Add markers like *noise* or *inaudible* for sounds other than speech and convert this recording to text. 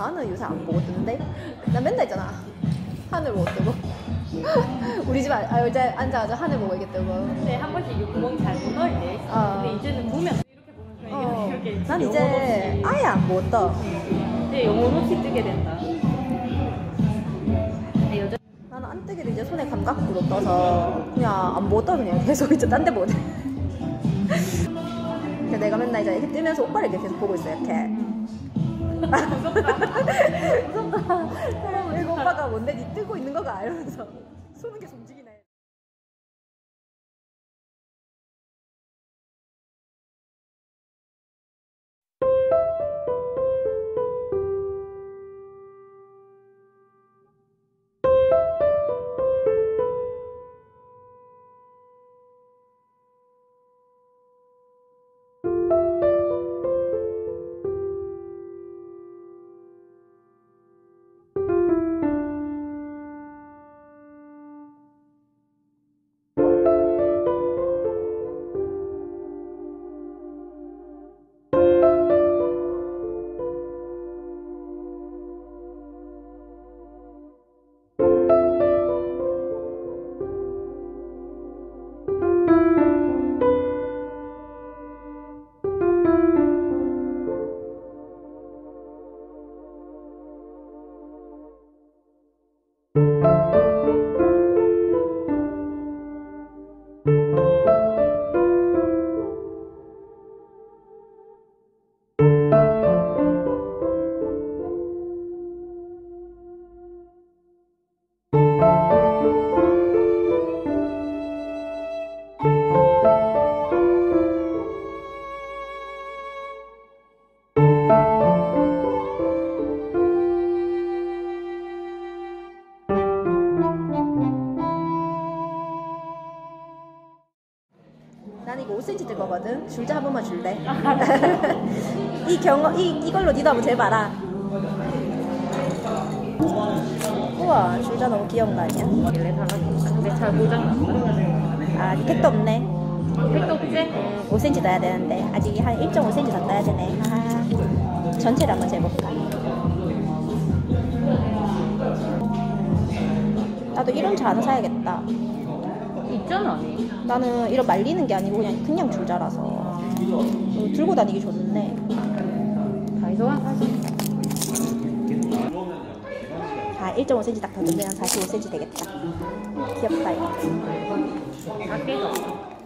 나는 요새 안 보거든데. 나 맨날 있잖아. 하늘 못 뜨고. *laughs* 우리 집 아, 아, 여자 앉아가지고 하늘 보고 이게 뜨고. 근데 한 번씩 이 구멍 잘못 넣을 때. 어. 근데 이제는 보면 이렇게 보면 그냥 어. 이렇게 난 이제 아예 안 못 떠. 이제 영혼 없이 뜨게 된다. 근데 여자 나는 안 뜨기를 이제 손에 감각부로 떠서 그냥 안 못 떠 그냥 계속 이제 딴 데. *laughs* 근데 내가 맨날 이제 이렇게 뜨면서 오빠를 이렇게 계속 보고 있어 이렇게. 무섭다. 무섭다. 그럼 이거 오빠가 뭔데 니 뜨고 있는 거가 이러면서 손은 계속 움직이네. 5cm 뜰 거거든. 줄자 한 번만 줄래? *laughs* 이 경험 이 이걸로 니도 한번 재봐라. 우와 줄자 너무 귀여운 거 아니야? 원래 사가지고 근데 잘 고장났다. 아 택도 없네. 택도 없지? 5cm 넣어야 되는데 아직 한 1.5cm 더 떠야 되네. 아, 전체를 한번 재볼까? 나도 이런 줄 하나 사야겠다. 있잖아. 나는 이런 말리는 게 아니고 그냥 그냥 줄자라서 어, 들고 다니기 좋은데 다이소가 사실 아 1.5cm 딱더 넣으면 45cm 되겠다. 귀엽다 이거. 없어.